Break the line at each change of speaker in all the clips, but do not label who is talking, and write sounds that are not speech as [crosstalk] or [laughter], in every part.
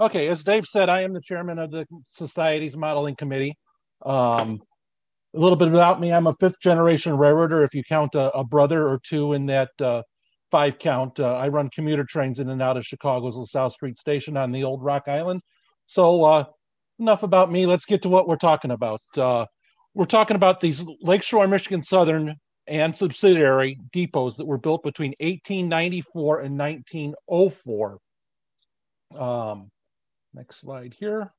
Okay, as Dave said, I am the chairman of the Society's Modeling Committee. Um, a little bit about me, I'm a fifth generation railroader, if you count a, a brother or two in that uh, five count. Uh, I run commuter trains in and out of Chicago's LaSalle Street Station on the old Rock Island. So, uh, enough about me. Let's get to what we're talking about. Uh, we're talking about these Lakeshore Michigan Southern and subsidiary depots that were built between 1894 and 1904. Um, next slide here.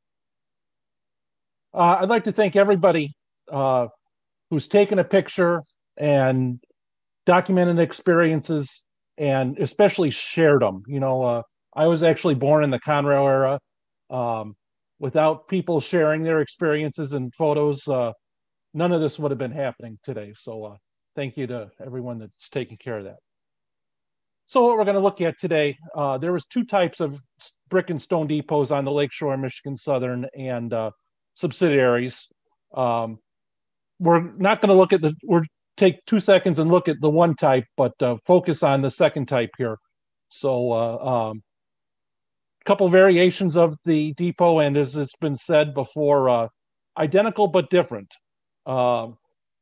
Uh, I'd like to thank everybody uh, who's taken a picture and documented experiences and especially shared them. You know, uh, I was actually born in the Conrail era. Um, without people sharing their experiences and photos, uh, none of this would have been happening today. So, uh, thank you to everyone that's taking care of that. So what we're going to look at today, uh, there was two types of brick and stone depots on the Lakeshore, Michigan Southern, and uh, subsidiaries. Um, we're not going to look at the. We're take two seconds and look at the one type, but uh, focus on the second type here. So, a uh, um, couple variations of the depot, and as it's been said before, uh, identical but different. Um,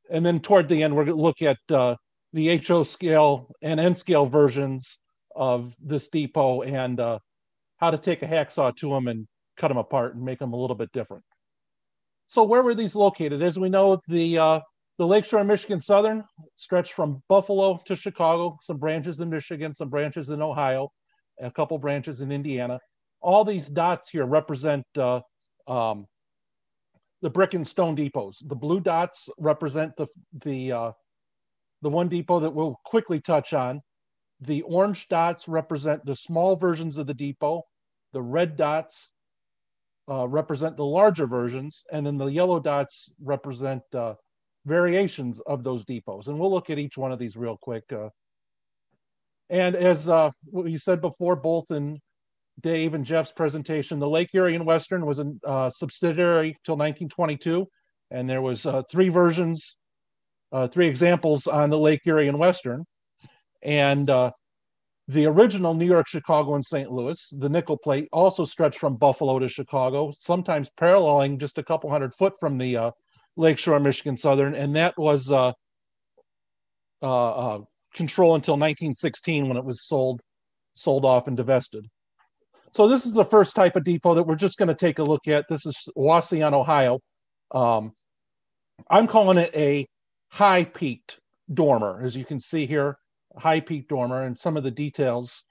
and then toward the end, we're going to look at uh, the HO scale and N scale versions of this depot and uh, how to take a hacksaw to them and cut them apart and make them a little bit different. So where were these located? As we know, the uh, the Lakeshore Michigan Southern stretched from Buffalo to Chicago, some branches in Michigan, some branches in Ohio, a couple branches in Indiana. All these dots here represent uh, um, the brick and stone depots. The blue dots represent the the uh, the one depot that we'll quickly touch on. The orange dots represent the small versions of the depot. The red dots uh, represent the larger versions, and then the yellow dots represent uh, variations of those depots. And we'll look at each one of these real quick. Uh, and as uh, we said before, both in Dave and Jeff's presentation, the Lake Erie and Western was a uh, subsidiary till 1922, and there was uh, three versions uh, three examples on the Lake Erie and Western. And uh, the original New York, Chicago, and St. Louis, the nickel plate, also stretched from Buffalo to Chicago, sometimes paralleling just a couple hundred foot from the uh, Lakeshore, Michigan Southern. And that was uh, uh, uh, control until 1916 when it was sold, sold off and divested. So this is the first type of depot that we're just going to take a look at. This is Wauseon, Ohio. Um, I'm calling it a high peaked dormer, as you can see here, high peak dormer, and some of the details.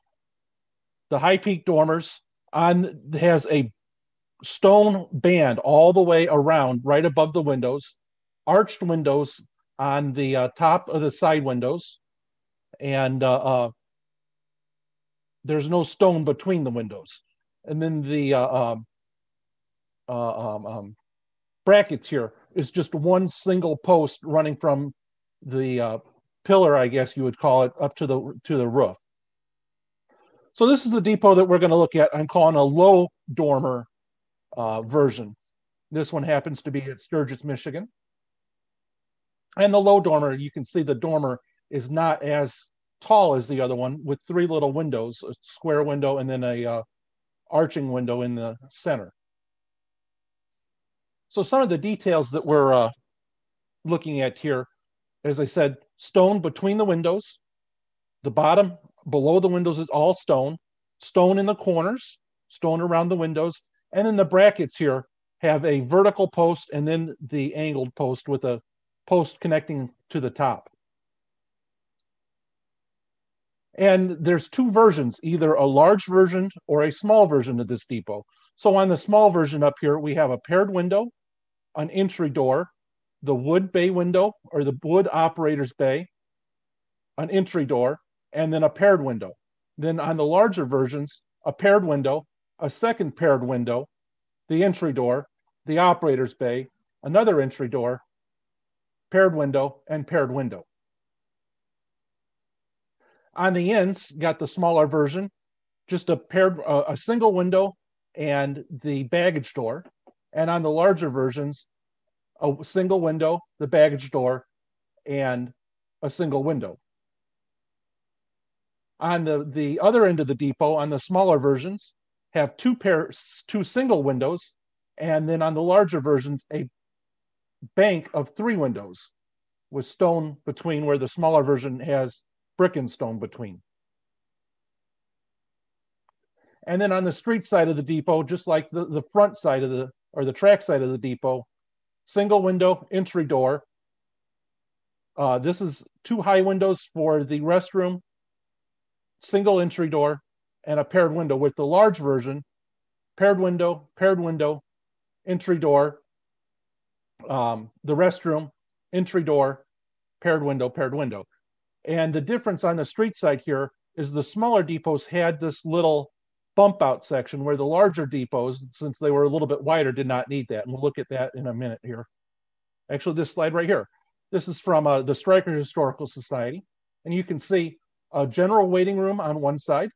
The high peak dormers on has a stone band all the way around, right above the windows, arched windows on the uh, top of the side windows, and uh, uh, there's no stone between the windows. And then the uh, um, uh, um, um, brackets here is just one single post running from the uh, pillar, I guess you would call it, up to the to the roof. So this is the depot that we're going to look at. I'm calling a low dormer uh, version. This one happens to be at Sturgis, Michigan. And the low dormer, you can see the dormer is not as tall as the other one with three little windows, a square window and then a uh, arching window in the center. So some of the details that we're uh, looking at here, as I said, stone between the windows. The bottom below the windows is all stone. Stone in the corners, stone around the windows, and then the brackets here have a vertical post and then the angled post with a post connecting to the top. And there's two versions, either a large version or a small version of this depot. So on the small version up here, we have a paired window an entry door, the wood bay window or the wood operator's bay, an entry door, and then a paired window. Then on the larger versions, a paired window, a second paired window, the entry door, the operator's bay, another entry door, paired window, and paired window. On the ends, got the smaller version, just a paired, uh, a single window and the baggage door. And on the larger versions, a single window, the baggage door, and a single window. On the, the other end of the depot, on the smaller versions, have two pairs, two single windows, and then on the larger versions, a bank of three windows with stone between where the smaller version has brick and stone between. And then on the street side of the depot, just like the, the front side of the, or the track side of the depot, single window entry door. Uh, this is two high windows for the restroom, single entry door, and a paired window with the large version, paired window, paired window, entry door, um, the restroom, entry door, paired window, paired window. And the difference on the street side here is the smaller depots had this little bump out section where the larger depots, since they were a little bit wider, did not need that. And we'll look at that in a minute here. Actually, this slide right here. This is from uh, the Stryker Historical Society. And you can see a general waiting room on one side,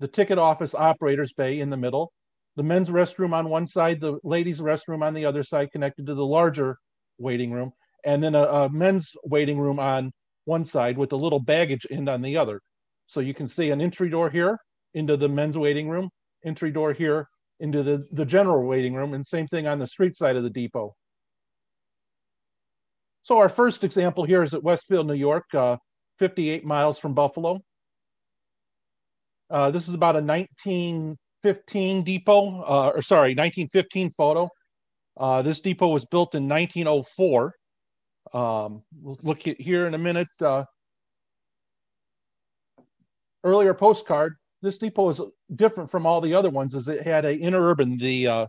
the ticket office operator's bay in the middle, the men's restroom on one side, the ladies' restroom on the other side, connected to the larger waiting room, and then a, a men's waiting room on one side with a little baggage end on the other. So you can see an entry door here into the men's waiting room, entry door here into the, the general waiting room, and same thing on the street side of the depot. So our first example here is at Westfield, New York, uh, 58 miles from Buffalo. Uh, this is about a 1915 depot, uh, or sorry, 1915 photo. Uh, this depot was built in 1904. Um, we'll look at here in a minute. Uh, earlier postcard. This depot is different from all the other ones, as it had a interurban. The uh,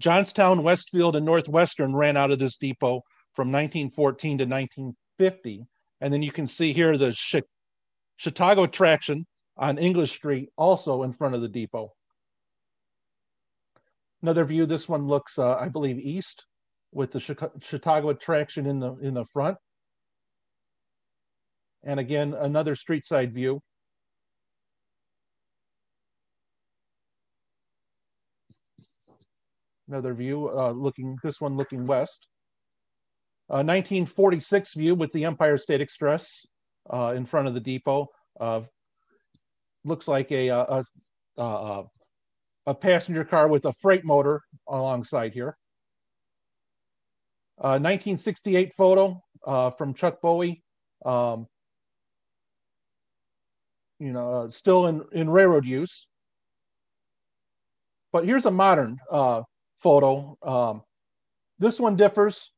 Jamestown, Westfield, and Northwestern ran out of this depot from 1914 to 1950. And then you can see here the Chautauqua traction on English Street, also in front of the depot. Another view, this one looks, uh, I believe, east with the Chautauqua traction in the in the front. And again, another street side view. Another view uh, looking, this one looking west. 1946 view with the Empire State Express uh, in front of the depot. Uh, looks like a, a, a, a, passenger car with a freight motor alongside here. 1968 uh, photo uh, from Chuck Bowie. Um, you know, uh, still in, in railroad use. But here's a modern photo. Um, this one differs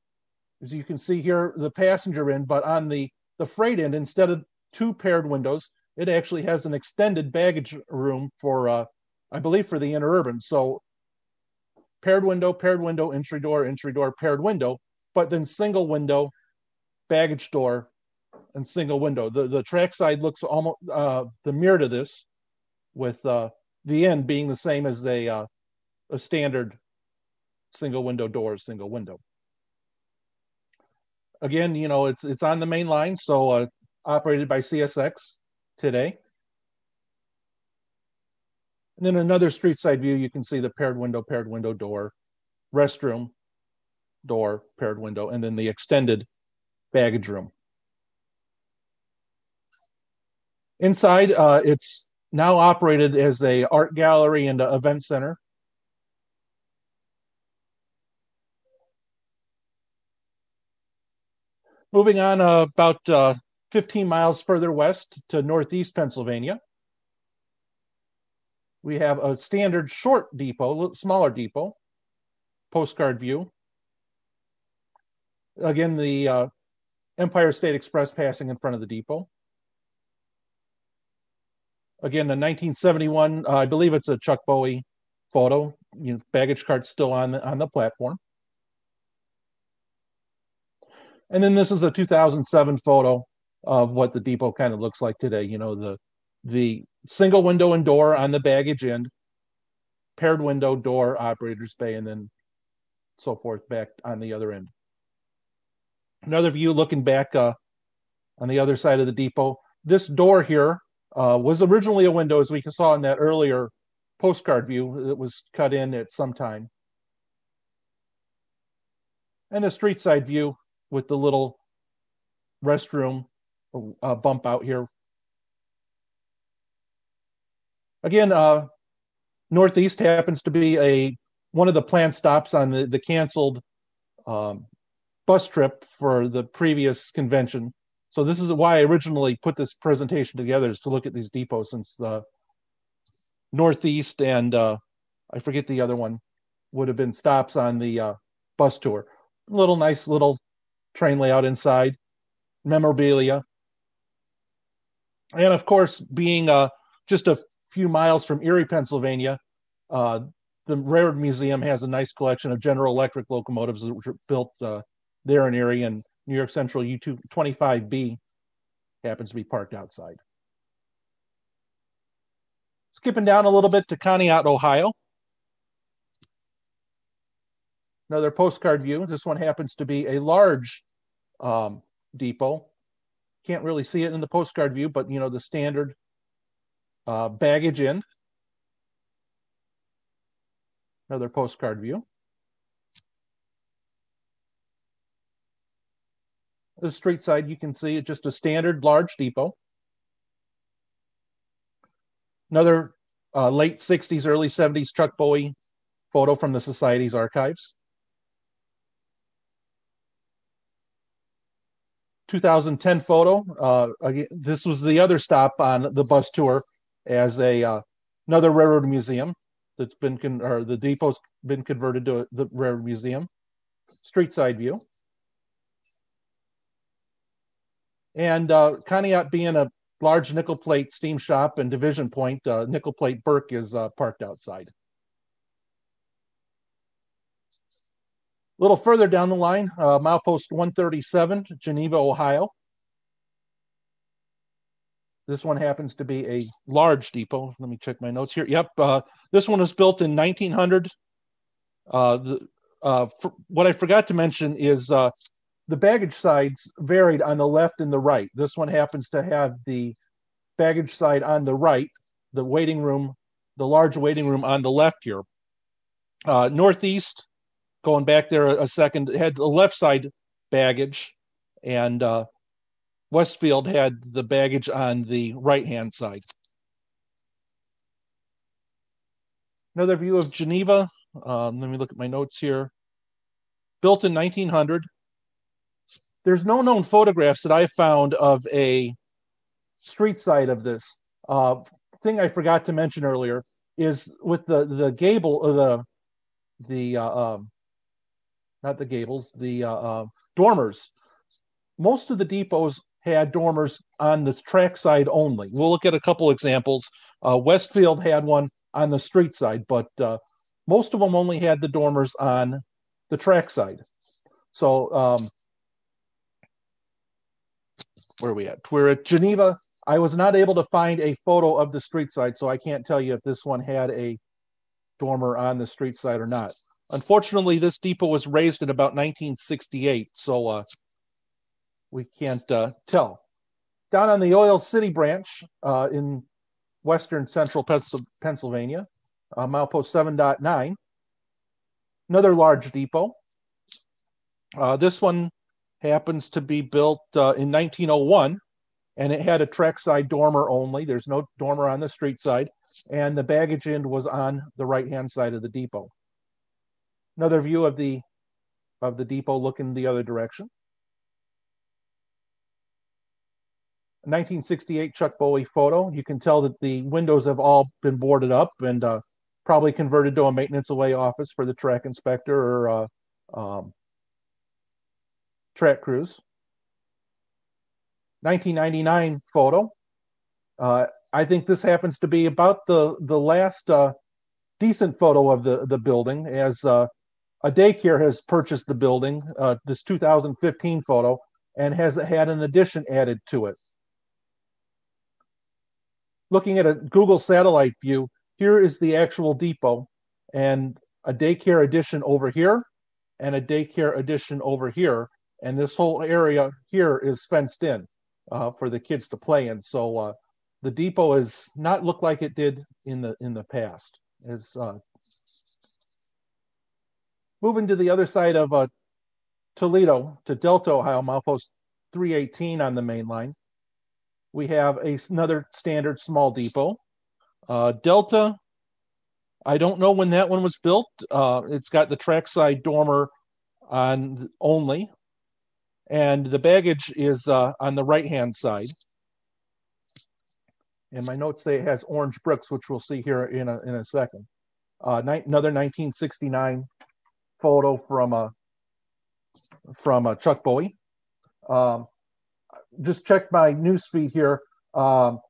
as you can see here, the passenger end, but on the, the freight end, instead of two paired windows, it actually has an extended baggage room for, uh, I believe, for the interurban. So paired window, paired window, entry door, entry door, paired window, but then single window, baggage door, and single window. The the track side looks almost uh, the mirror to this, with uh, the end being the same as a uh, a standard single window door, single window again, you know, it's it's on the main line, so uh, operated by CSX today. And then another street side view, you can see the paired window, paired window door, restroom, door, paired window, and then the extended baggage room. Inside, uh, it's now operated as a art gallery and event center. Moving on uh, about uh, 15 miles further west to northeast Pennsylvania, we have a standard short depot, smaller depot, postcard view. Again, the uh, Empire State Express passing in front of the depot. Again, the 1971, uh, I believe it's a Chuck Bowie photo. You know, baggage cart still on the, on the platform. And then this is a 2007 photo of what the depot kind of looks like today. You know, the the single window and door on the baggage end, paired window, door, operator's bay, and then so forth back on the other end. Another view looking back uh, on the other side of the depot. This door here uh, was originally a window, as we saw in that earlier postcard view. It was cut in at some time. And the street side view with the little restroom uh, bump out here. Again, uh, Northeast happens to be a one of the planned stops on the, the canceled um, bus trip for the previous convention. So this is why I originally put this presentation together is to look at these depots since the Northeast and uh, I forget the other one would have been stops on the uh, bus tour. Little nice little train layout inside, memorabilia, and of course, being uh, just a few miles from Erie, Pennsylvania, uh, the Railroad Museum has a nice collection of General Electric locomotives that were built uh, there in Erie, and New York Central U2 25B happens to be parked outside. Skipping down a little bit to Conneaut, Ohio. Another postcard view. This one happens to be a large um, depot. Can't really see it in the postcard view, but you know the standard uh, baggage in. Another postcard view. The street side, you can see it's just a standard large depot. Another uh, late 60s, early 70s Chuck Bowie photo from the Society's archives. 2010 photo. Uh, again, this was the other stop on the bus tour as a uh, another railroad museum that's been con- or the depot's been converted to the railroad museum. Street side view. And uh, Conneaut being a large nickel plate steam shop and division point, uh, nickel plate Berk is uh, parked outside. A little further down the line, uh, milepost 137, Geneva, Ohio. This one happens to be a large depot. Let me check my notes here. Yep, uh, this one was built in 1900. Uh, the, uh, what I forgot to mention is uh, the baggage sides varied on the left and the right. This one happens to have the baggage side on the right, the waiting room, the large waiting room on the left here. Uh, northeast going back there a second, had the left side baggage, and uh, Westfield had the baggage on the right hand side. Another view of Geneva. Um, let me look at my notes here. Built in 1900. There's no known photographs that I found of a street side of this. Uh, thing I forgot to mention earlier is with the the gable of the the uh, um, not the gables, the uh, uh, dormers. Most of the depots had dormers on the track side only. We'll look at a couple examples. Uh, Westfield had one on the street side, but uh, most of them only had the dormers on the track side. So, um, where are we at? We're at Geneva. I was not able to find a photo of the street side, so I can't tell you if this one had a dormer on the street side or not. Unfortunately, this depot was razed in about 1968, so uh, we can't uh, tell. Down on the Oil City branch uh, in western central Pennsylvania, uh, milepost 7.9, another large depot. Uh, this one happens to be built uh, in 1901, and it had a trackside dormer only. There's no dormer on the street side, and the baggage end was on the right hand side of the depot. Another view of the of the depot looking the other direction. 1968 Chuck Bowie photo. You can tell that the windows have all been boarded up and uh, probably converted to a maintenance away office for the track inspector or uh, um, track crews. 1999 photo. Uh, I think this happens to be about the the last uh, decent photo of the the building as uh, a daycare has purchased the building, uh, this 2015 photo, and has had an addition added to it. Looking at a Google satellite view, here is the actual depot and a daycare addition over here and a daycare addition over here. And this whole area here is fenced in uh, for the kids to play in. So uh, the depot is not look like it did in the in the past. As uh, Moving to the other side of uh, Toledo to Delta, Ohio, milepost 318 on the main line, we have a, another standard small depot. Uh, Delta, I don't know when that one was built. Uh, it's got the trackside dormer on only, and the baggage is uh, on the right hand side. And my notes say it has orange bricks, which we'll see here in a, in a second. Uh, ni- another 1969 photo from a from a Chuck Bowie. Um, just check my news feed here. Um,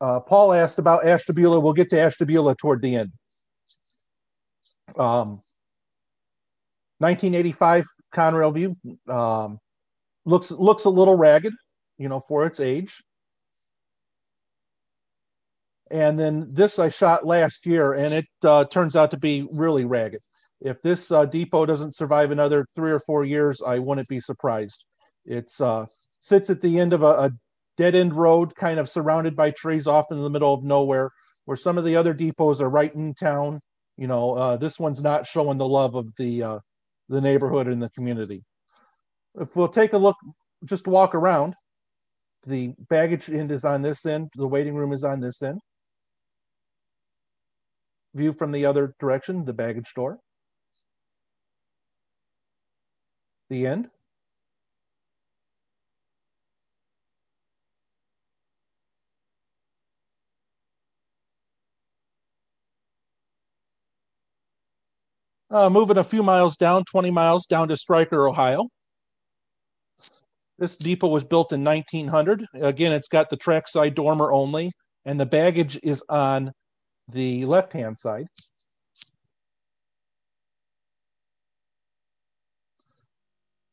uh, Paul asked about Ashtabula. We'll get to Ashtabula toward the end. Um, 1985 Conrail View um, looks looks a little ragged, you know, for its age. And then this I shot last year, and it uh, turns out to be really ragged. If this uh, depot doesn't survive another three or four years, I wouldn't be surprised. It's uh, sits at the end of a, a dead end road, kind of surrounded by trees off in the middle of nowhere, where some of the other depots are right in town. You know, uh, this one's not showing the love of the uh, the neighborhood and the community. If we'll take a look, just walk around, the baggage end is on this end, the waiting room is on this end. View from the other direction, the baggage door. The end. Uh, moving a few miles down, 20 miles down to Stryker, Ohio. This depot was built in 1900. Again, it's got the trackside dormer only, and the baggage is on the left-hand side.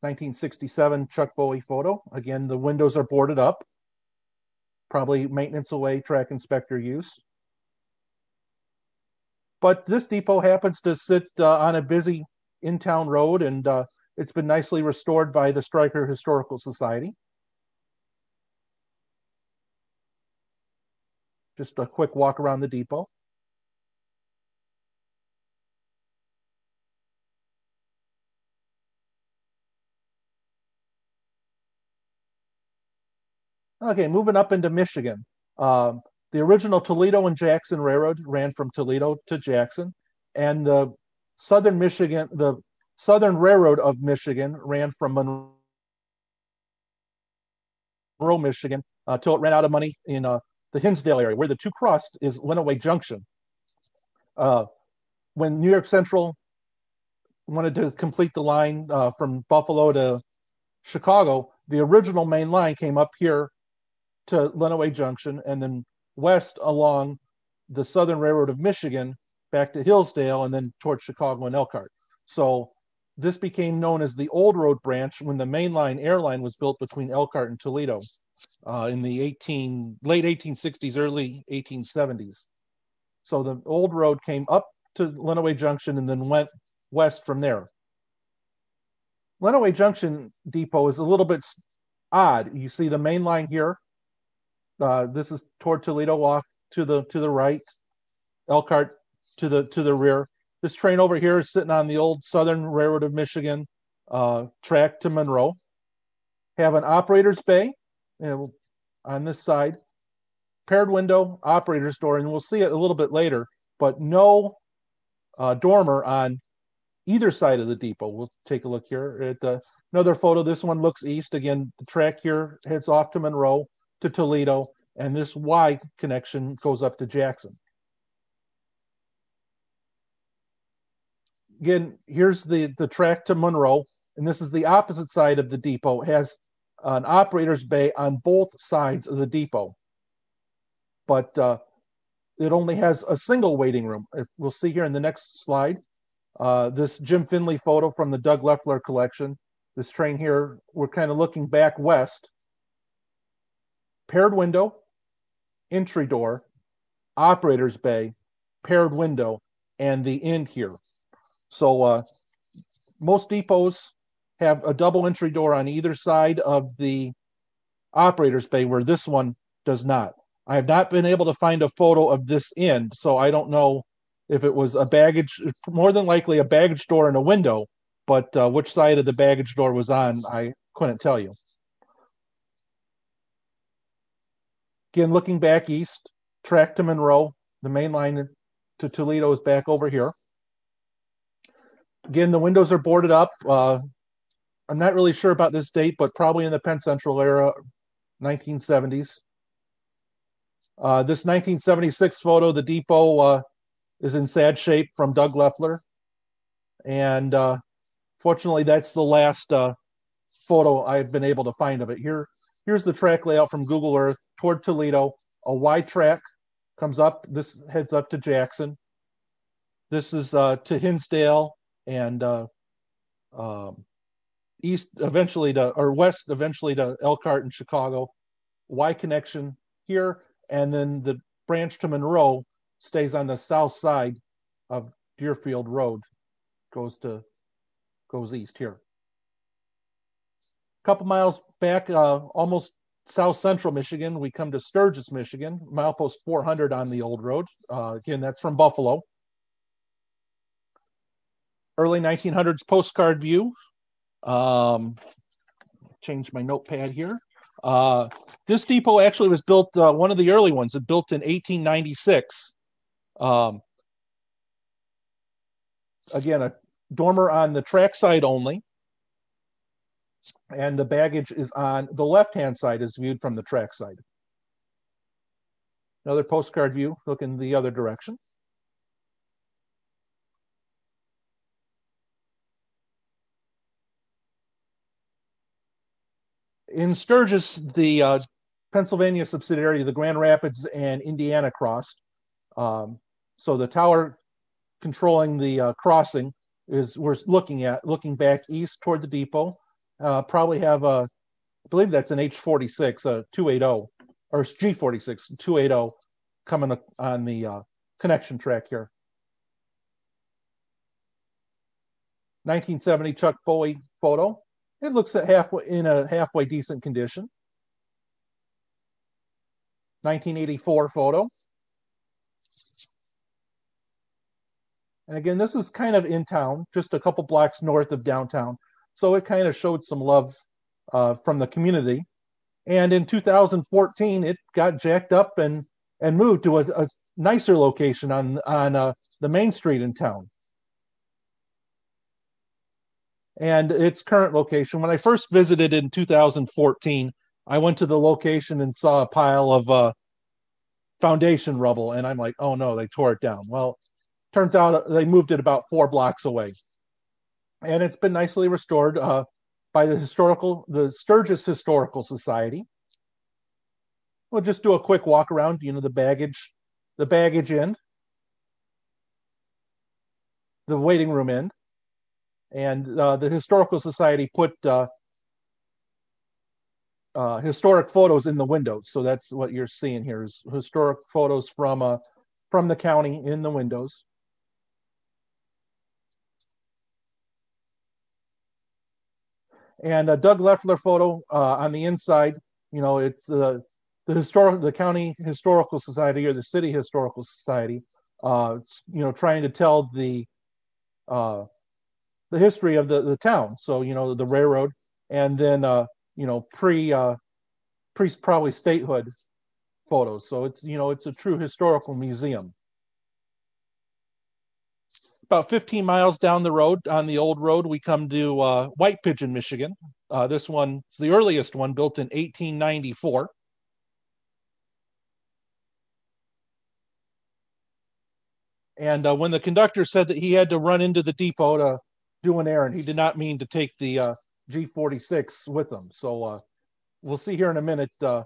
Nineteen sixty-seven Chuck Bowie photo. Again, the windows are boarded up. Probably maintenance away, track inspector use. But this depot happens to sit uh, on a busy in-town road, and uh, it's been nicely restored by the Stryker Historical Society. Just a quick walk around the depot. Okay, moving up into Michigan. Um, the original Toledo and Jackson Railroad ran from Toledo to Jackson, and the Southern Michigan, the Southern Railroad of Michigan ran from Monroe, Michigan, uh, it ran out of money in uh, the Hillsdale area, where the two crossed is Lenawee Junction. Uh, when New York Central wanted to complete the line uh, from Buffalo to Chicago, the original main line came up here to Lenawee Junction and then west along the Southern Railroad of Michigan back to Hillsdale and then towards Chicago and Elkhart. So this became known as the Old Road Branch when the mainline airline was built between Elkhart and Toledo uh, in the 18 late 1860s, early 1870s. So the old road came up to Lenawee Junction and then went west from there. Lenawee Junction Depot is a little bit odd. You see the main line here uh, this is toward Toledo off to the to the right, Elkhart to the to the rear. This train over here is sitting on the old Southern Railroad of Michigan uh, track to Monroe. Have an operator's bay you know, on this side, paired window, operator's door, and we'll see it a little bit later, but no uh, dormer on either side of the depot. We'll take a look here at the, another photo. This one looks east. Again, the track here heads off to Monroe to Toledo, and this Y connection goes up to Jackson. Again, here's the, the track to Monroe, and this is the opposite side of the depot. It has an operator's bay on both sides of the depot, but uh, it only has a single waiting room. We'll see here in the next slide. Uh, this Jim Finley photo from the Doug Leffler collection. This train here, we're kind of looking back west paired window, entry door, operator's bay, paired window, and the end here. So uh, most depots have a double entry door on either side of the operator's bay, where this one does not. I have not been able to find a photo of this end, so I don't know if it was a baggage, more than likely a baggage door and a window, but uh, which side of the baggage door was on, I couldn't tell you. Again, looking back east, track to Monroe, the main line to Toledo is back over here. Again, the windows are boarded up. Uh, I'm not really sure about this date, but probably in the Penn Central era, 1970s. Uh, this 1976 photo, the depot uh, is in sad shape from Doug Leffler. And uh, fortunately, that's the last uh, photo I've been able to find of it. Here, here's the track layout from Google Earth toward Toledo. A Y track comes up. This heads up to Jackson. This is uh, to Hillsdale and uh, um, east eventually to or west eventually to Elkhart and Chicago. Y connection here, and then the branch to Monroe stays on the south side of Deerfield Road, goes to goes east here. A couple miles back, uh, almost south central Michigan, we come to Sturgis, Michigan, milepost 400 on the old road. Uh, again, that's from Buffalo. Early 1900s postcard view. Um, change my notepad here. Uh, this depot actually was built, uh, one of the early ones, it built in 1896. Um, again, a dormer on the track side only. And the baggage is on the left hand side, is viewed from the track side. Another postcard view look in the other direction. in Sturgis, the uh, Pennsylvania subsidiary, of the Grand Rapids and Indiana crossed. Um, so the tower controlling the uh, crossing is we're looking at looking back east toward the depot. Uh, probably have a, I believe that's an H46, a 280 or G46 280 coming on the uh, connection track here. 1970 Chuck Bowie photo. It looks at halfway in a halfway decent condition. 1984 photo. And again, this is kind of in town, just a couple blocks north of downtown. So it kind of showed some love uh, from the community. And in 2014, it got jacked up and and moved to a, a nicer location on on uh, the main street in town and its current location. When I first visited in 2014, I went to the location and saw a pile of uh, foundation rubble, and I'm like, oh no, they tore it down. Well, turns out they moved it about four blocks away, and it's been nicely restored uh, by the historical, the Sturgis Historical Society. We'll just do a quick walk around. You know, the baggage, the baggage end, the waiting room end and uh, the historical society put uh, uh, historic photos in the windows. So that's what you're seeing here is historic photos from uh, from the county in the windows. And a Doug Leffler photo uh, on the inside. You know, it's uh, the historic, the county historical society or the city historical society. Uh, you know, trying to tell the uh, the history of the, the town. So, you know, the railroad and then, uh, you know, pre, uh, pre probably statehood photos. So it's, you know, it's a true historical museum. About 15 miles down the road on the old road, we come to uh, White Pigeon, Michigan. Uh, this one is the earliest one built in 1894. And uh, when the conductor said that he had to run into the depot to do an errand. He did not mean to take the uh, G46 with him. So uh, we'll see here in a minute uh,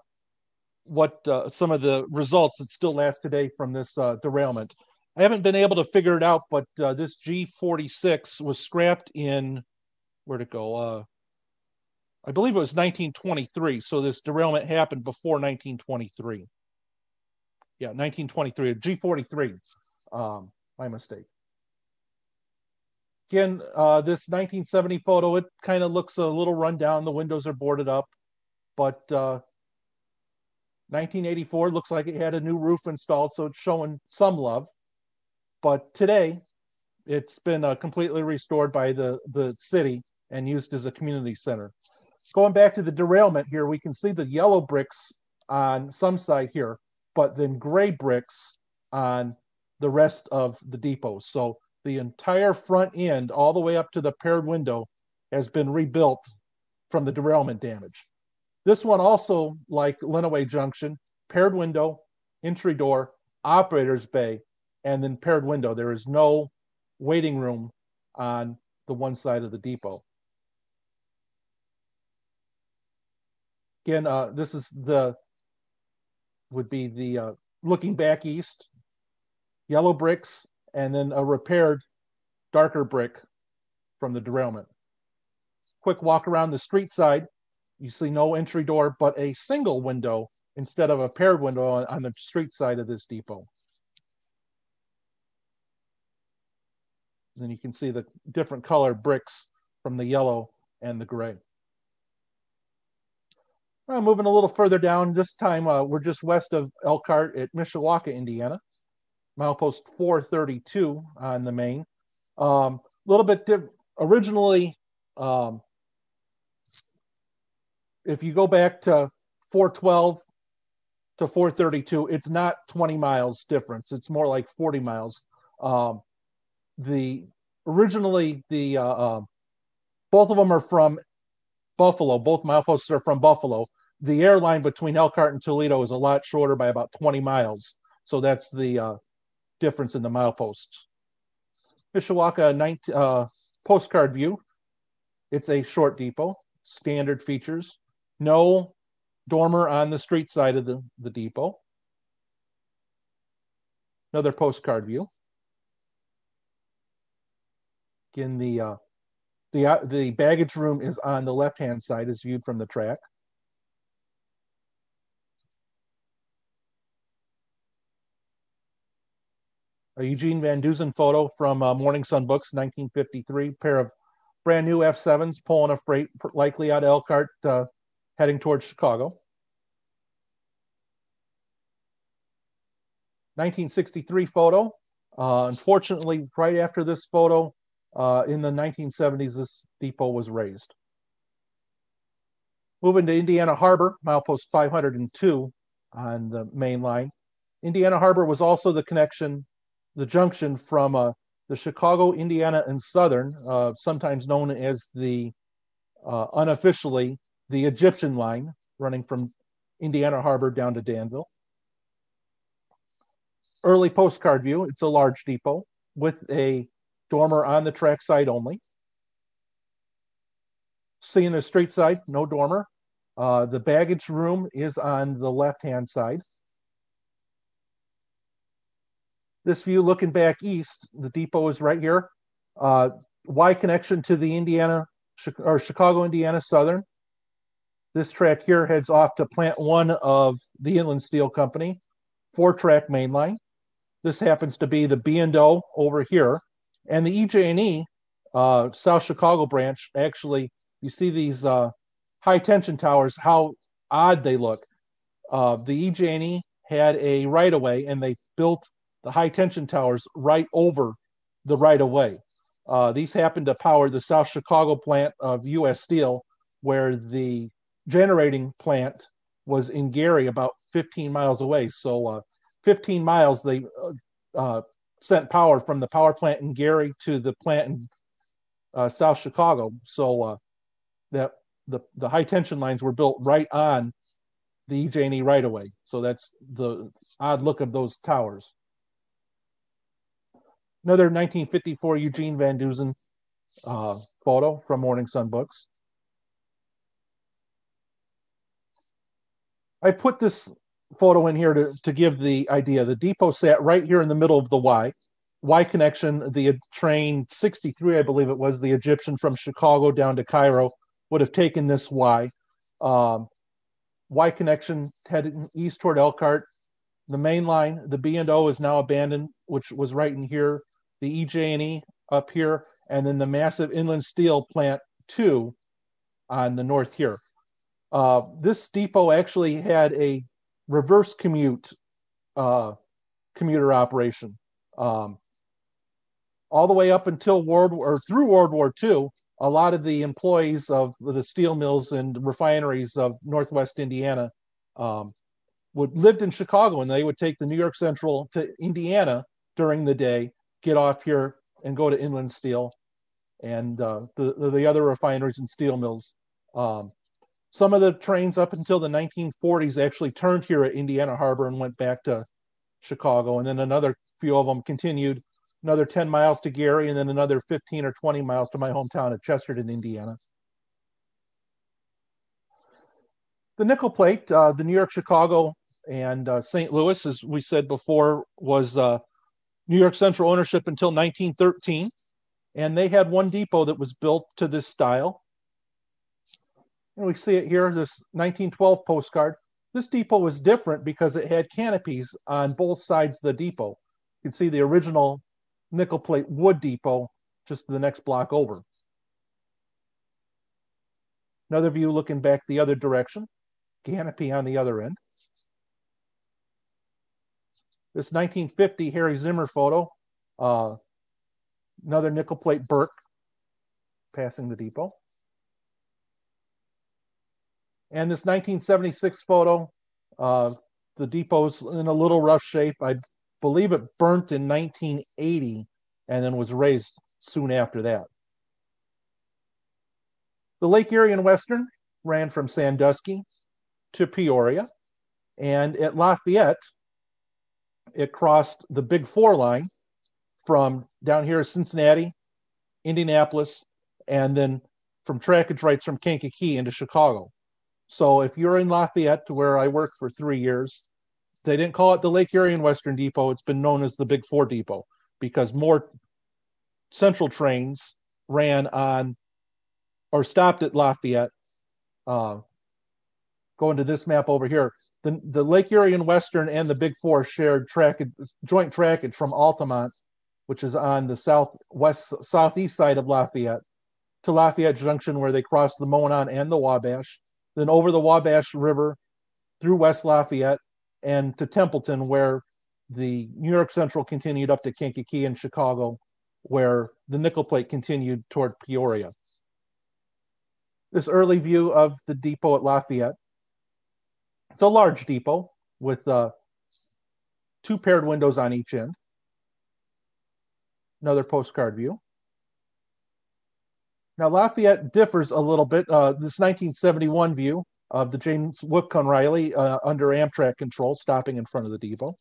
what some of the results that still last today from this derailment. I haven't been able to figure it out, but uh, this G46 was scrapped in where'd it go? I believe it was 1923. So this derailment happened before 1923. Yeah, 1923. G43. Um, my mistake. Again, uh, this 1970 photo, it kind of looks a little run down. The windows are boarded up, but uh, 1984 looks like it had a new roof installed, so it's showing some love. But today, it's been uh, completely restored by the, the city and used as a community center. Going back to the derailment here, we can see the yellow bricks on some side here, but then gray bricks on the rest of the depot. So the entire front end, all the way up to the paired window, has been rebuilt from the derailment damage. This one also, like Lenawee Junction, paired window, entry door, operator's bay, and then paired window. There is no waiting room on the one side of the depot. Again, uh, this is the would be the uh, looking back east, yellow bricks, and then a repaired darker brick from the derailment. Quick walk around the street side. You see no entry door, but a single window instead of a paired window on, on the street side of this depot. Then you can see the different color bricks from the yellow and the gray. Uh, moving a little further down, this time uh, we're just west of Elkhart at Mishawaka, Indiana. Milepost 432 on the main. A um, little bit different. Originally, um, if you go back to 412 to 432, it's not 20 miles difference. It's more like 40 miles. Um, the originally the uh, uh, both of them are from Buffalo. Both mileposts are from Buffalo. The airline between Elkhart and Toledo is a lot shorter by about 20 miles. So that's the uh, difference in the mileposts. Mishawaka 19, uh, postcard view. It's a short depot, standard features. No dormer on the street side of the, the depot. Another postcard view. Again, the uh, the uh, the baggage room is on the left hand side, as viewed from the track. A Eugene Van Dusen photo from uh, Morning Sun Books, 1953. Pair of brand new F7s pulling a freight, likely out of Elkhart, uh, heading towards Chicago. 1963 photo. Uh, unfortunately, right after this photo, uh, in the 1970s, this depot was razed. Moving to Indiana Harbor, milepost 502 on the main line. Indiana Harbor was also the connection, the junction from uh, the Chicago, Indiana, and Southern, uh, sometimes known as the uh, unofficially the Egyptian line, running from Indiana Harbor down to Danville early postcard view. It's a large depot with a dormer on the track side only. Seeing the street side, no dormer. Uh, the baggage room is on the left-hand side. This view looking back east, the depot is right here. Uh, y connection to the Indiana or Chicago, Indiana Southern. This track here heads off to plant one of the Inland Steel Company, four track mainline. This happens to be the B&O over here. And the EJ&E uh, South Chicago branch, actually, you see these uh, high tension towers, how odd they look. Uh, the EJ&E had a right of way and they built the high tension towers right over the right of way. Uh, these happen to power the South Chicago plant of US Steel, where the generating plant was in Gary, about 15 miles away. So uh, 15 miles, they uh, sent power from the power plant in Gary to the plant in uh, South Chicago. So uh, that the the high tension lines were built right on the EJ&E right away. So that's the odd look of those towers. Another 1954 Eugene Van Dusen uh, photo from Morning Sun Books. I put this photo in here to, to give the idea. The depot sat right here in the middle of the Y. Y connection, the train 63, I believe it was, the Egyptian from Chicago down to Cairo, would have taken this Y. Um, y connection heading east toward Elkhart. The main line, the B and O, is now abandoned, which was right in here. The EJ&E up here, and then the massive inland steel plant two on the north here. Uh, this depot actually had a reverse commute uh, commuter operation. Um, all the way up until World or through World War II, a lot of the employees of the steel mills and refineries of Northwest Indiana um, would lived in Chicago and they would take the New York Central to Indiana during the day, get off here and go to Inland Steel and uh, the, the other refineries and steel mills. Um, some of the trains up until the 1940s actually turned here at Indiana Harbor and went back to Chicago, and then another few of them continued another 10 miles to Gary, and then another 15 or 20 miles to my hometown of Chesterton, Indiana. The nickel plate, uh, the New York, Chicago, and uh, St. Louis, as we said before, was uh, New York Central ownership until 1913. And they had one depot that was built to this style. And we see it here, this 1912 postcard. This depot was different because it had canopies on both sides of the depot. You can see the original nickel plate wood depot just the next block over. Another view looking back the other direction, canopy on the other end. This 1950 Harry Zimmer photo, uh, another nickel plate Berk passing the depot. And this 1976 photo, uh, the depot's in a little rough shape. I believe it burnt in 1980 and then was razed soon after that. The Lake Erie and Western ran from Sandusky to Peoria, and at Lafayette, it crossed the Big Four line from down here Cincinnati, Indianapolis, and then from trackage rights from Kankakee into Chicago. So if you're in Lafayette, to where I worked for three years, they didn't call it the Lake Erie and Western Depot. It's been known as the Big Four Depot because more central trains ran on or stopped at Lafayette. Uh, going to this map over here, the, the Lake Erie and Western and the Big Four shared track joint trackage from Altamont, which is on the southwest southeast side of Lafayette, to Lafayette Junction, where they cross the Monon and the Wabash, then over the Wabash River through West Lafayette and to Templeton, where the New York Central continued up to Kankakee and Chicago, where the nickel plate continued toward Peoria. This early view of the depot at Lafayette. It's a large depot with uh, two paired windows on each end. Another postcard view. Now, Lafayette differs a little bit. Uh, this 1971 view of the James Whitcomb Riley uh, under Amtrak control, stopping in front of the depot.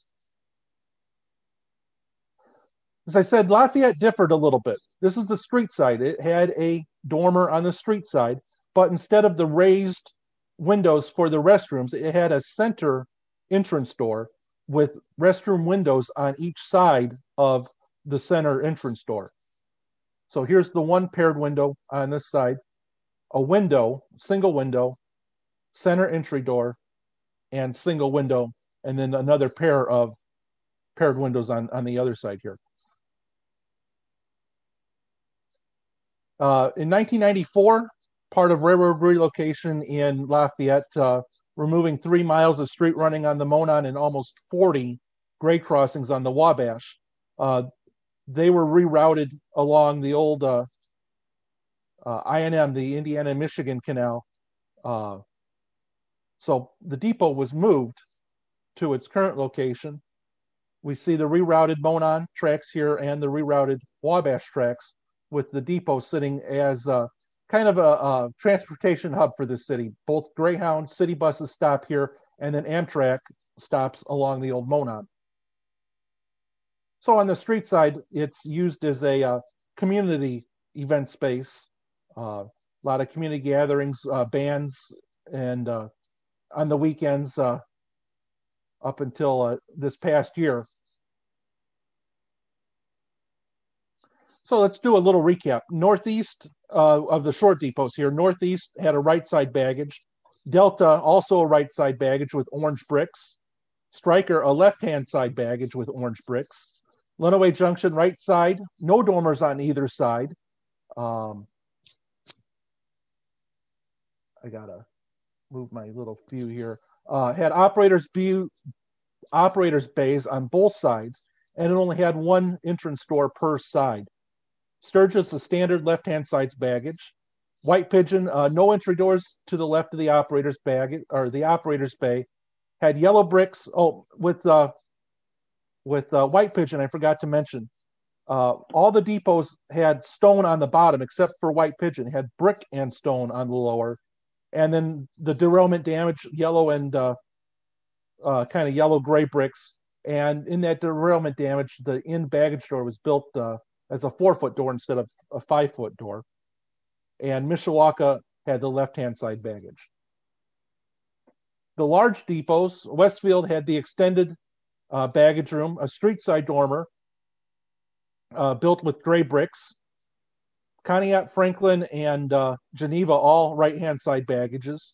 As I said, Lafayette differed a little bit. This is the street side. It had a dormer on the street side, but instead of the raised windows for the restrooms, it had a center entrance door with restroom windows on each side of the center entrance door. So here's the one paired window on this side, a window, single window center entry door, and single window, and then another pair of paired windows on, on the other side here. Uh, in 1994, part of railroad relocation in Lafayette, uh, removing three miles of street running on the Monon and almost 40 grade crossings on the Wabash. Uh, they were rerouted along the old uh, uh, INM, the Indiana Michigan Canal, uh, so the depot was moved to its current location. We see the rerouted Monon tracks here and the rerouted Wabash tracks with the depot sitting as a, kind of a, a transportation hub for the city. Both Greyhound city buses stop here and then Amtrak stops along the old Monon. So on the street side, it's used as a uh, community event space. Uh, a lot of community gatherings, uh, bands, and uh, on the weekends uh, up until uh, this past year. So let's do a little recap. Northeast of the short depots here, Northeast had a right side baggage. Delta also a right side baggage with orange bricks. Stryker a left hand side baggage with orange bricks. Lenawee Junction right side, no dormers on either side. Um, I gotta move my little view here. Uh, had operators view operators bays on both sides, and it only had one entrance door per side. Sturgis, the standard left-hand side's baggage. White Pigeon, uh, no entry doors to the left of the operator's bag or the operator's bay. had yellow bricks. Oh, with uh, with uh, White Pigeon, I forgot to mention. Uh, all the depots had stone on the bottom, except for White Pigeon, had brick and stone on the lower, and then the derailment damage, yellow and uh, uh, kind of yellow gray bricks. And in that derailment damage, the in baggage door was built uh, as a four foot door instead of a five foot door. And Mishawaka had the left hand side baggage. The large depots, Westfield had the extended uh, baggage room, a street side dormer uh, built with gray bricks. Conneaut, Franklin, and uh, Geneva all right hand side baggages.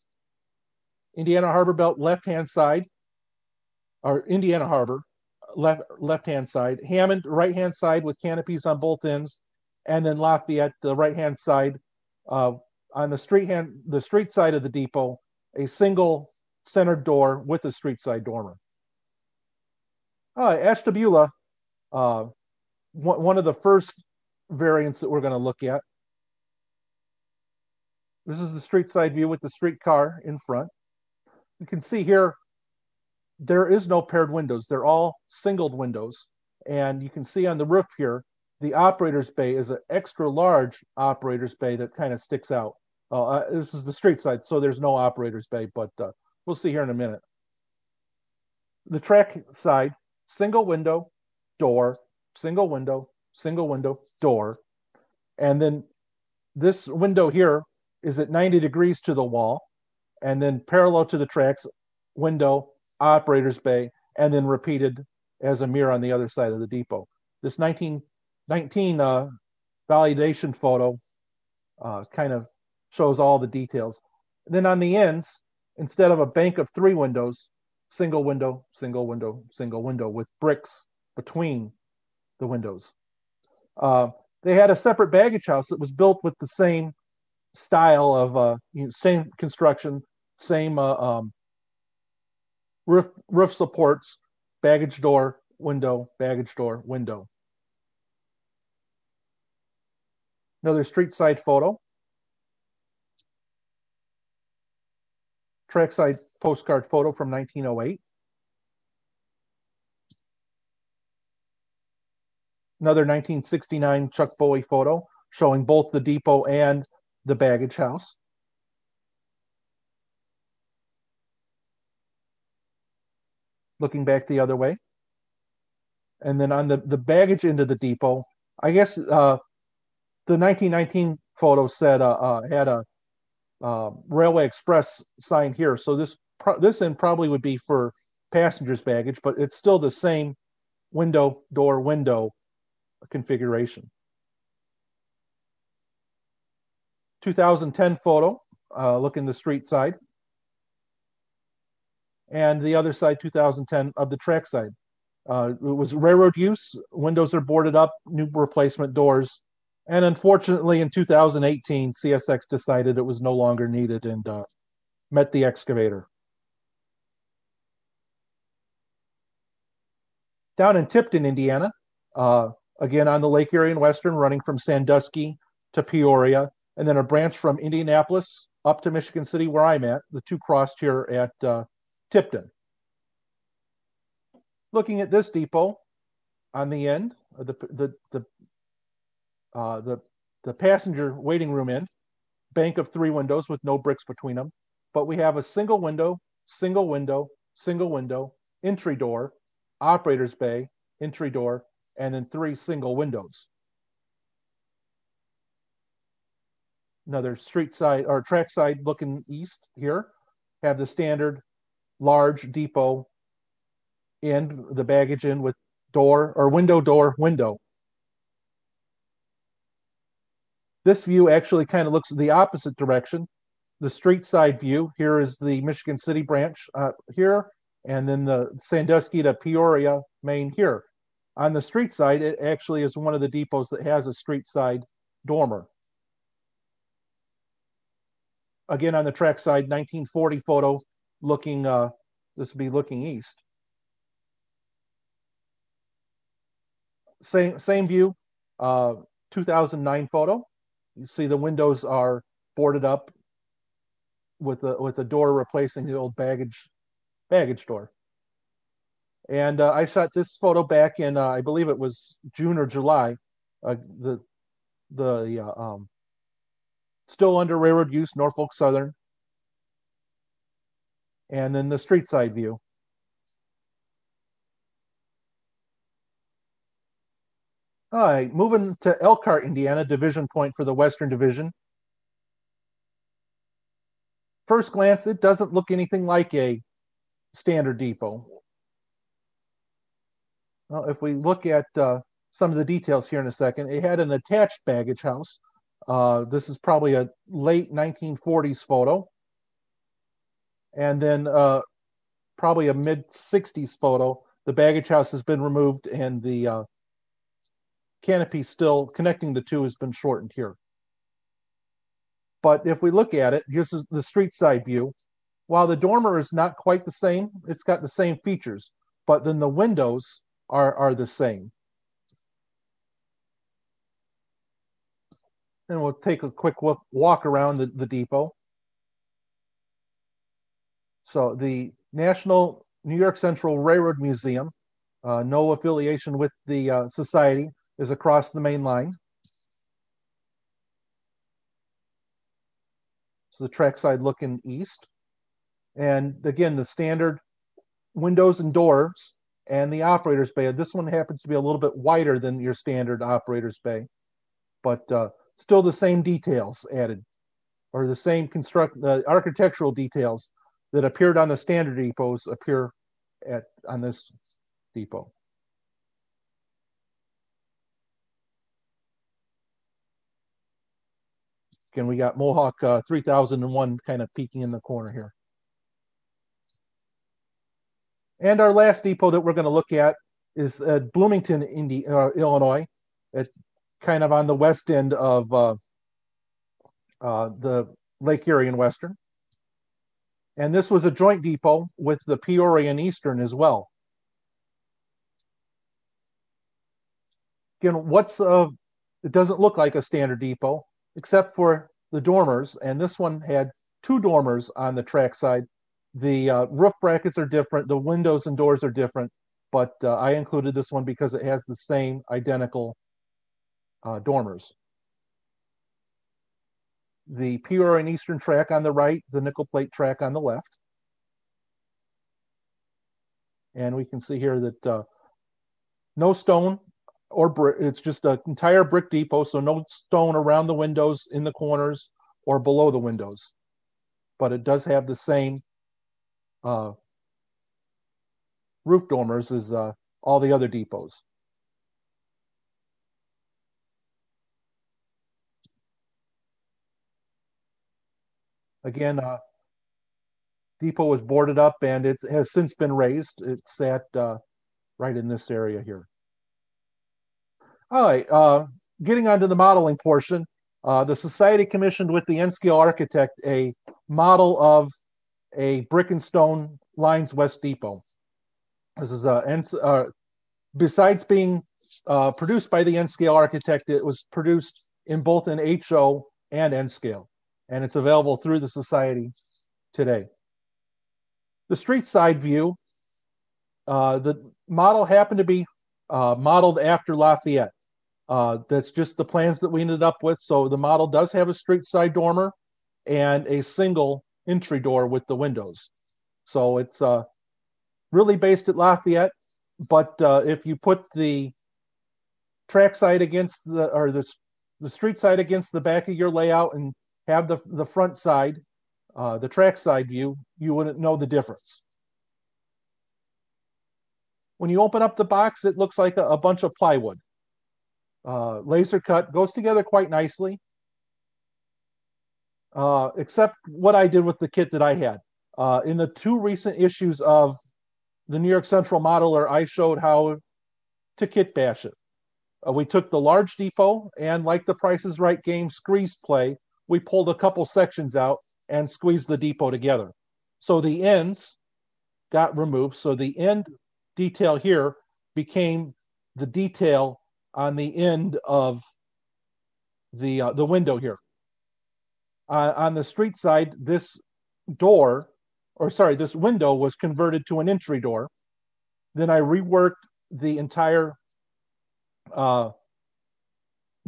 Indiana Harbor Belt left hand side, or Indiana Harbor left left hand side. Hammond right hand side with canopies on both ends, and then Lafayette the right hand side. Uh, on the street hand the street side of the depot, a single centered door with a street side dormer. Uh, Ashtabula, uh, one, one of the first variants that we're going to look at. This is the street side view with the streetcar in front. You can see here, there is no paired windows. They're all singled windows. And you can see on the roof here, the operator's bay is an extra large operator's bay that kind of sticks out. Uh, uh, this is the street side, so there's no operator's bay, but uh, we'll see here in a minute. The track side, single window, door, single window, single window, door. And then this window here is at 90 degrees to the wall, and then parallel to the tracks, window, operator's bay, and then repeated as a mirror on the other side of the depot. This 1919 uh, valuation photo uh, kind of shows all the details. And then on the ends, instead of a bank of three windows, single window, single window, single window with bricks between the windows. Uh, they had a separate baggage house that was built with the same style of uh, you know, same construction, same uh, um, roof roof supports, baggage door, window, baggage door, window. Another street side photo. Trackside postcard photo from 1908. another 1969 Chuck Bowie photo showing both the depot and the baggage house. Looking back the other way. And then on the, the baggage into the depot, I guess uh, the 1919 photo said uh, uh, had a uh, Railway Express sign here. So this this end probably would be for passengers baggage, but it's still the same window, door, window configuration. 2010 photo, uh, look in the street side. And the other side, 2010 of the track side. Uh, it was railroad use. Windows are boarded up, new replacement doors. And unfortunately, in 2018, CSX decided it was no longer needed and uh, met the excavator. Down in Tipton, Indiana, uh, again on the Lake Erie and Western, running from Sandusky to Peoria, and then a branch from Indianapolis up to Michigan City, where I'm at. The two crossed here at uh, Tipton. Looking at this depot on the end, the the the uh, the the passenger waiting room end, bank of three windows with no bricks between them, but we have a single window, single window, single window, entry door, operator's bay, entry door, and then three single windows. Another street side or track side looking east here have the standard large depot in the baggage in with door or window door window. This view actually kind of looks the opposite direction. The street side view here is the Michigan City branch uh, here, and then the Sandusky to Peoria main here. On the street side, it actually is one of the depots that has a street side dormer. Again, on the track side, 1940 photo looking, uh, this would be looking east. Same, same view, uh, 2009 photo. You see the windows are boarded up with a, with a door replacing the old baggage baggage door. And uh, I shot this photo back in, uh, I believe it was June or July. Uh, the the uh, um, still under railroad use, Norfolk Southern, and then the street side view. All right, moving to Elkhart, Indiana, division point for the Western Division. First glance, it doesn't look anything like a standard depot. Well, if we look at uh, some of the details here in a second, it had an attached baggage house. Uh, this is probably a late 1940s photo. And then uh, probably a mid 60s photo. The baggage house has been removed and the uh, canopy still connecting the two has been shortened here. But if we look at it, here's the street side view. While the dormer is not quite the same, it's got the same features, but then the windows are, are the same. And we'll take a quick look, walk around the, the depot. So the National New York Central Railroad Museum, uh, no affiliation with the uh, society, is across the main line. So the trackside looking east. And again, the standard windows and doors and the operator's bay. This one happens to be a little bit wider than your standard operator's bay, but uh, still the same details added, or the same construct, the architectural details that appeared on the standard depots appear at on this depot. Again, we got Mohawk uh, 3001 kind of peeking in the corner here. And our last depot that we're going to look at is at Bloomington, Indi- uh, Illinois. It's kind of on the west end of uh, uh, the Lake Erie and Western. And this was a joint depot with the Peoria and Eastern as well. Again, what's uh, it doesn't look like a standard depot except for the dormers. And this one had two dormers on the track side. The uh, roof brackets are different, the windows and doors are different, but uh, I included this one because it has the same identical uh, dormers. The Peoria and Eastern track on the right, the nickel plate track on the left. And we can see here that uh, no stone or brick. It's just an entire brick depot, so no stone around the windows, in the corners, or below the windows. But it does have the same uh, roof dormers as uh, all the other depots. Again, uh, depot was boarded up and it has since been razed. It's at uh, right in this area here. All right, uh, getting on to the modeling portion, uh, the Society commissioned with the N-scale architect a model of a brick and stone lines West Depot. This is a, uh, besides being uh, produced by the N-scale architect, it was produced in both an HO and N-scale, and it's available through the Society today. The street side view, uh, the model happened to be uh, modeled after Lafayette. Uh, that's just the plans that we ended up with. So the model does have a street side dormer and a single entry door with the windows. So it's uh, really based at Lafayette. But uh, if you put the track side against the or the the street side against the back of your layout and have the the front side, uh, the track side view, you wouldn't know the difference. When you open up the box, it looks like a, a bunch of plywood uh, laser cut goes together quite nicely. Uh, except what I did with the kit that I had. Uh, in the two recent issues of the New York Central Modeler, I showed how to kit bash it. Uh, we took the large depot and, like the Price is Right game squeeze play, we pulled a couple sections out and squeezed the depot together. So the ends got removed. So the end detail here became the detail on the end of the uh, the window here. Uh, on the street side, this door or sorry, this window was converted to an entry door. Then I reworked the entire uh,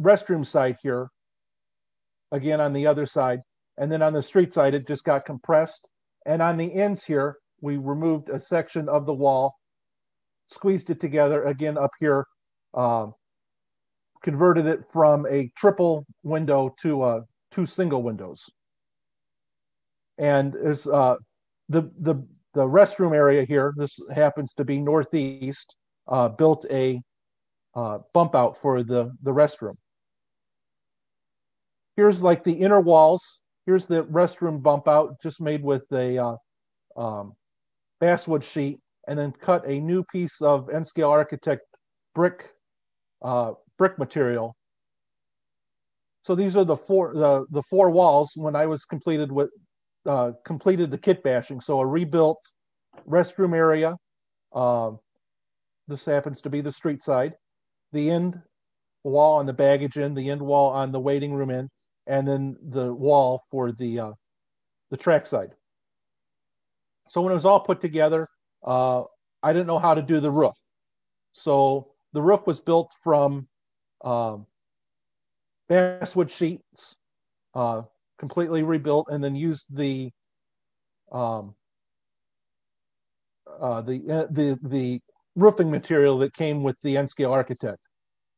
restroom side here, again on the other side. And then on the street side, it just got compressed. And on the ends here, we removed a section of the wall, squeezed it together again up here, uh, converted it from a triple window to uh, two single windows. And as uh, the the the restroom area here, this happens to be northeast, uh, built a uh, bump out for the the restroom. Here's like the inner walls. Here's the restroom bump out, just made with a uh, um, basswood sheet, and then cut a new piece of N-scale architect brick uh, brick material. So these are the four the the four walls when I was completed with uh, completed the kit bashing. So a rebuilt restroom area. Uh, this happens to be the street side. The end wall on the baggage end, the end wall on the waiting room end, and then the wall for the uh, the track side. So when it was all put together, uh, I didn't know how to do the roof. So the roof was built from um, basswood sheets, uh, completely rebuilt, and then used the um, uh, the uh, the the roofing material that came with the N-scale architect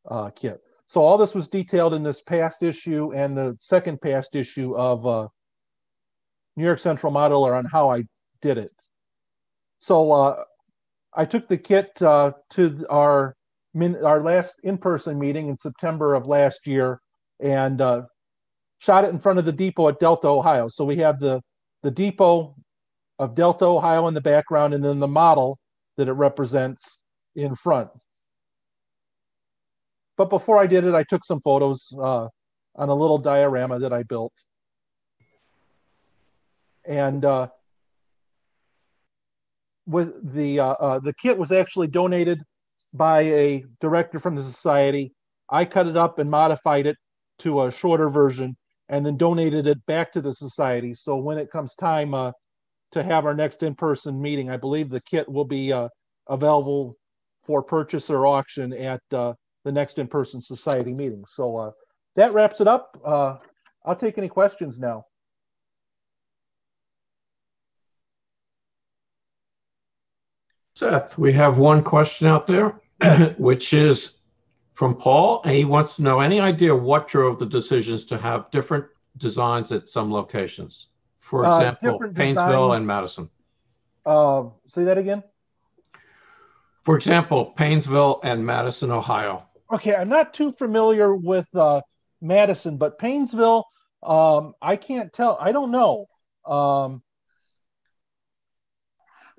uh, kit. So all this was detailed in this past issue and the second past issue of uh, New York Central Modeler on how I did it. So uh, I took the kit uh, to our min- our last in-person meeting in September of last year and uh, shot it in front of the depot at Delta, Ohio. So we have the the depot of Delta, Ohio in the background, and then the model that it represents in front. But before I did it, I took some photos uh, on a little diorama that I built. And uh, with the uh, uh, the kit was actually donated by a director from the society. I cut it up and modified it to a shorter version, and then donated it back to the society. So when it comes time uh, to have our next in-person meeting, I believe the kit will be uh, available for purchase or auction at uh, the next in-person society meeting. So uh, that wraps it up. Uh, I'll take any questions now.
Seth, we have one question out there, [clears throat] which is from Paul. And he wants to know any idea what drove the decisions to have different designs at some locations? For
Uh,
example, Painesville
designs.
and Madison.
Uh, say that again.
For example, Painesville and Madison, Ohio.
Okay, I'm not too familiar with uh, Madison, but Painesville, um, I can't tell. I don't know. Um,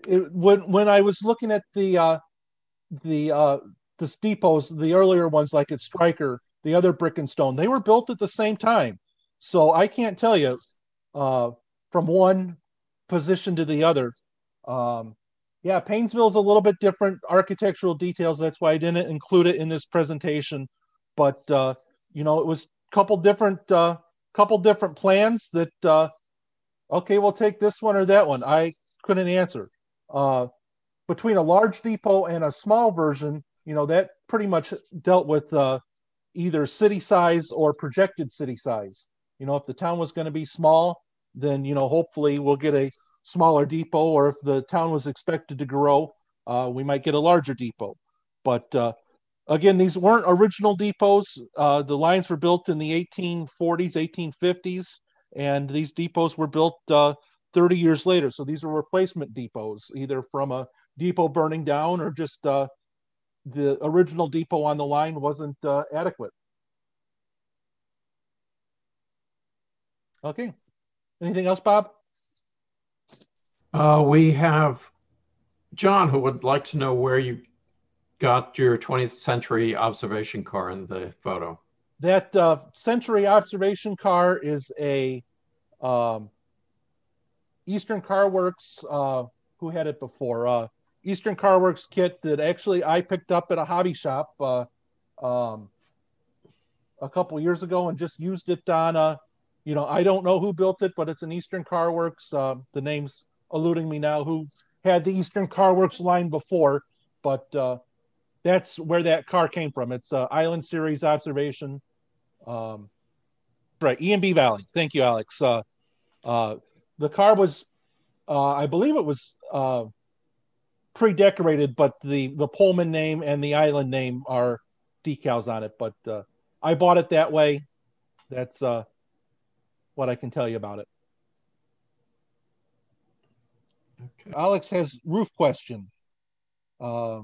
it, when when I was looking at the uh, the uh, the depots, the earlier ones like at Stryker, the other brick and stone, they were built at the same time. So I can't tell you uh, from one position to the other. Um, yeah, Painesville's a little bit different architectural details. That's why I didn't include it in this presentation. But uh, you know, it was a couple different uh, couple different plans that uh, okay, we'll take this one or that one. I couldn't answer. Uh, between a large depot and a small version, you know, that pretty much dealt with uh, either city size or projected city size. You know, if the town was going to be small, then you know, hopefully we'll get a smaller depot, or if the town was expected to grow, uh, we might get a larger depot. But uh, again, these weren't original depots. Uh, the lines were built in the 1840s, 1850s, and these depots were built uh, 30 years later. So these are replacement depots, either from a depot burning down or just uh, the original depot on the line wasn't uh, adequate. Okay. Anything else, Bob?
Uh, we have John who would like to know where you got your 20th century observation car in the photo.
That uh, Century observation car is a um, Eastern Car Works. Uh, who had it before? Eastern Car Works kit that actually I picked up at a hobby shop uh, um, a couple years ago and just used it on a. You know, I don't know who built it, but it's an Eastern Car Works. Uh, the name's eluding me now, who had the Eastern Car Works line before, but uh, that's where that car came from. It's uh, Island Series observation. Um, right, E&B Valley. Thank you, Alex. Uh, uh, the car was, uh, I believe it was uh, pre-decorated, but the the Pullman name and the island name are decals on it. But uh, I bought it that way. That's uh, what I can tell you about it. Okay. Alex has roof question. Uh,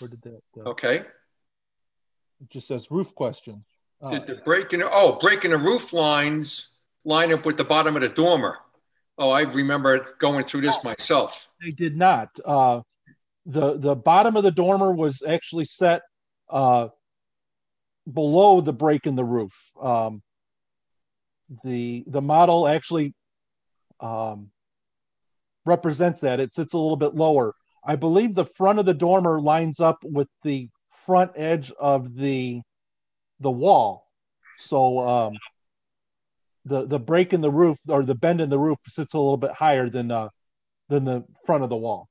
where did that?
Uh, okay.
It just says roof question.
Uh, did the breaking? Oh, breaking the roof lines line up with the bottom of the dormer. Oh, I remember going through this myself.
They did not. Uh, the the bottom of the dormer was actually set uh, below the break in the roof. Um, the the model actually um, represents that. It sits a little bit lower. I believe the front of the dormer lines up with the front edge of the the wall. So um, the the break in the roof or the bend in the roof sits a little bit higher than uh, than the front of the wall.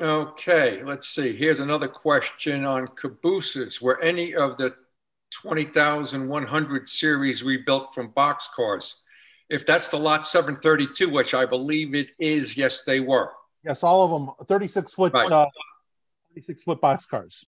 Okay, let's see. Here's another question on cabooses. Were any of the 20,100 series rebuilt from boxcars? If that's the lot 732, which I believe it is, yes, they were.
Yes, all of them, 36 foot, right. uh, 36 foot boxcars.